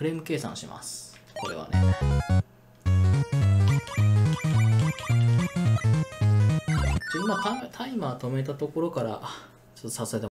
フレーム計算します。これはね。今タイマー止めたところからちょっとさせて